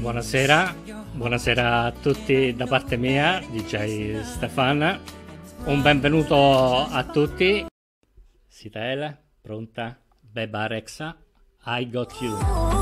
Buonasera, buonasera a tutti da parte mia, DJ Stefan. Un benvenuto a tutti. Sitaela, pronta? Beba Rexa, I got you.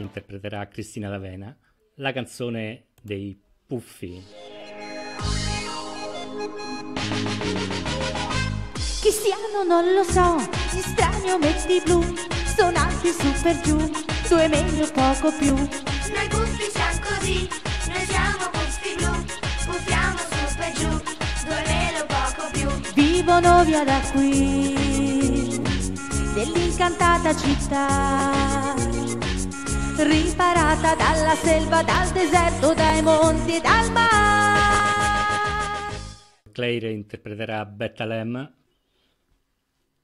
Interpreterà Cristina Lavena, la canzone dei Puffi. Cristiano non lo so, in stagno metti blu, sono anche super giù, due meglio poco più. Noi puffi siamo così, noi siamo puffi blu, puffiamo su per giù, due meno poco più. Vivono via da qui, dell'incantata città, riparata dalla selva, dal deserto, dai monti e dal mare. Claire interpreterà Bettalem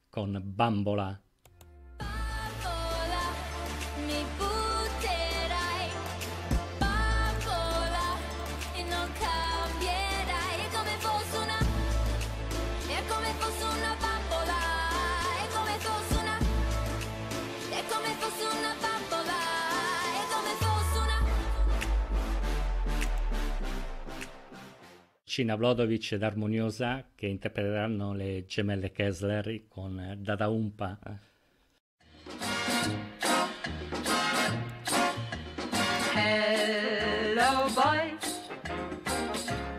con. Bambola, Cina Vlodovic ed Armoniosa che interpreteranno le gemelle Kessler con Dada Umpa. Hello boys,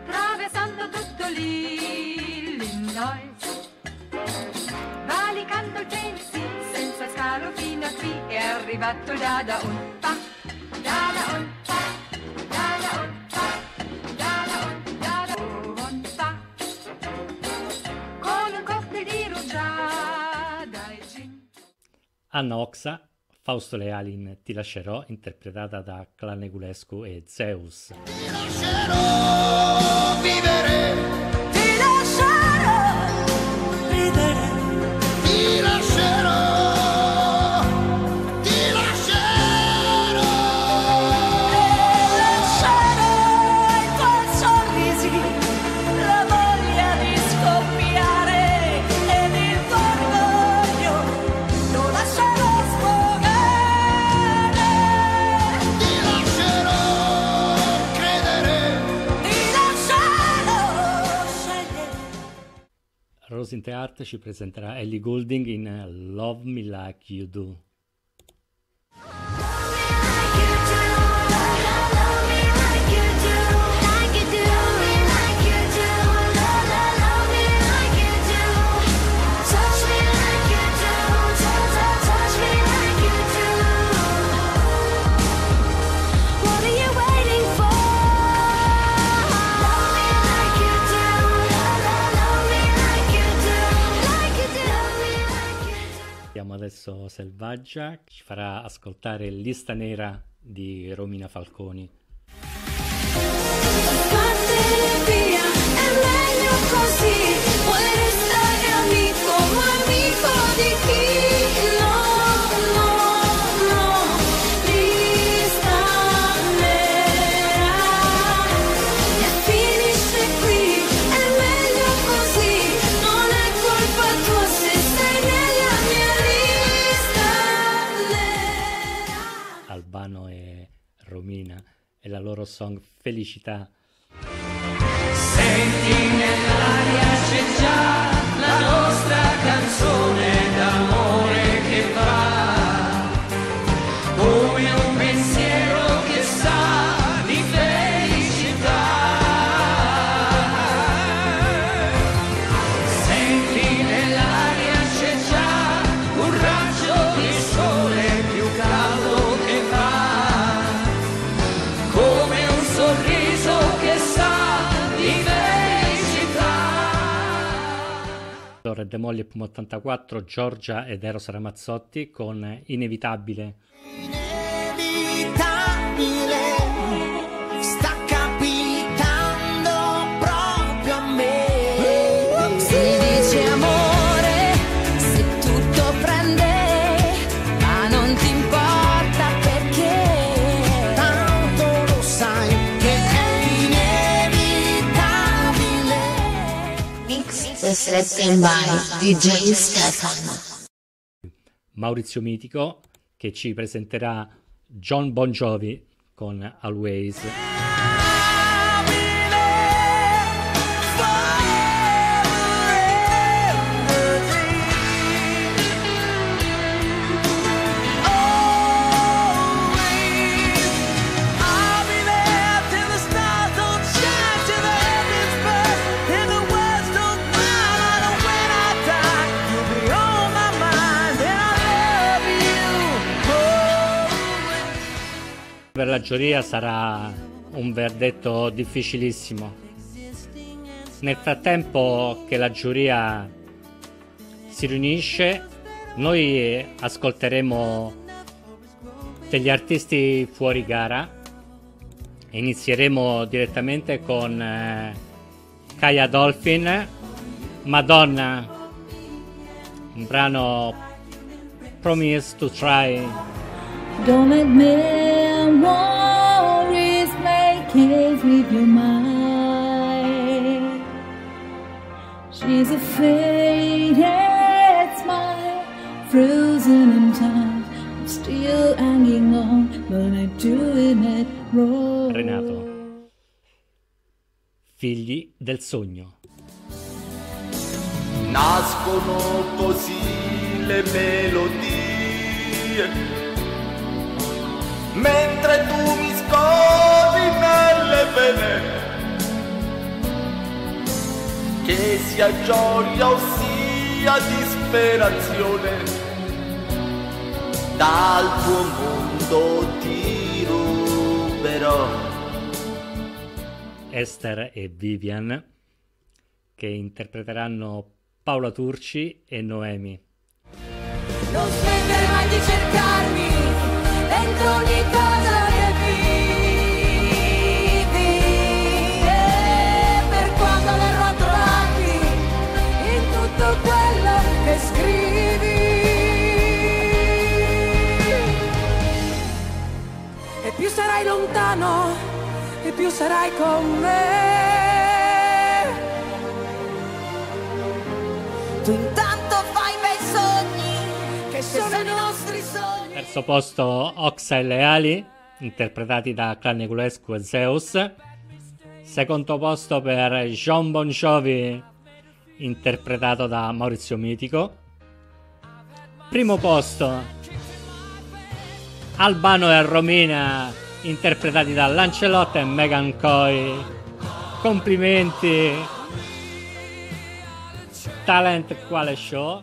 attraversando tutto l'Illinois, valicando il Tennessee senza scalo fino a qui è arrivato Dada Umpa, Dada Umpa, Anna Oxa, Fausto Leali in Ti lascerò, interpretata da Clan Negulescu e Zeus. Ti lascerò vivere, Rose in the Art ci presenterà Ellie Goulding in Love Me Like You Do. Abbiamo adesso Selvaggia ci farà ascoltare Lista Nera di Romina Falconi. Così. Vuoi restare amico, ma amico di chi? Romina e la loro song Felicità. Senti nell'aria c'è già la nostra canzone De Moglie Puma 84, Giorgia ed Eros Ramazzotti con inevitabile Selected by DJ Stefan. Maurizio Mitico che ci presenterà John Bon Jovi con Always. La giuria sarà un verdetto difficilissimo. Nel frattempo che la giuria si riunisce, noi ascolteremo degli artisti fuori gara inizieremo direttamente con eh, Kaya Dolphin, Madonna, un brano Promise to Try. Don't let memories make kids with your mind. She's a faded smile, frozen in time. I'm still hanging on, but I'm doing it wrong. Renato. Figli del sogno. Nascono così le melodie, mentre tu mi scorri nelle vene, che sia gioia o sia disperazione, dal tuo mondo ti ruberò. Esther e Vivian che interpreteranno Paola Turci e Noemi. Non smettere mai di cercarmi più sarai lontano e più sarai con me. Tu intanto fai bei sogni che sono i nostri sogni Terzo posto Oxa e Leali, interpretati da Clan Niculescu e Zeus. Secondo posto per Bon Jovi, interpretato da Maurizio Mitico. Primo posto Albano e Romina, interpretati da Lancelot e Megan Coy. Complimenti! Talent quale show?